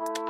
너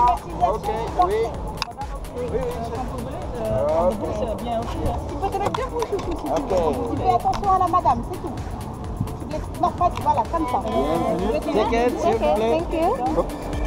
ok, oui. Oui, oui, c'est- Ok. Tu peux te mettre si tu Ok. veux. Tu fais attention à la madame, c'est tout. Tu pas, voilà, comme ça. Bienvenue. Ticket, s'il vous plaît. Thank you.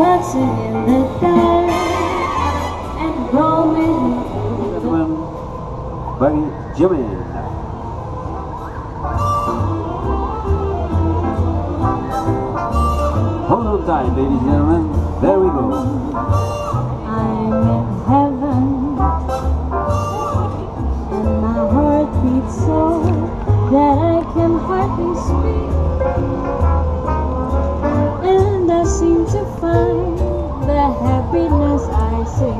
Boxing in the dark and roaming. gentlemen, Buddy Jimmy. Hold on tight, ladies and gentlemen. There we go. I'm in heaven and my heart beats so that I can hardly speak. And I seem to find happiness I see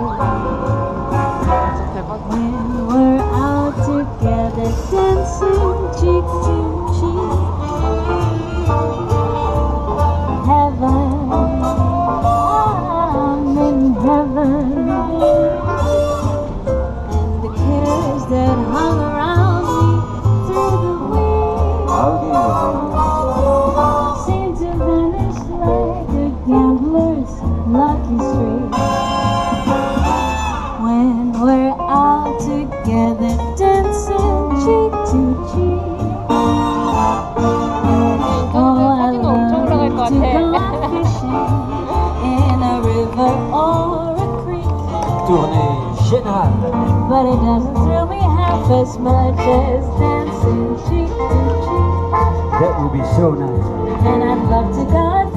générale. But it doesn't thrill me half as much as dancing cheek to cheek. That would be so nice. And I'd love to go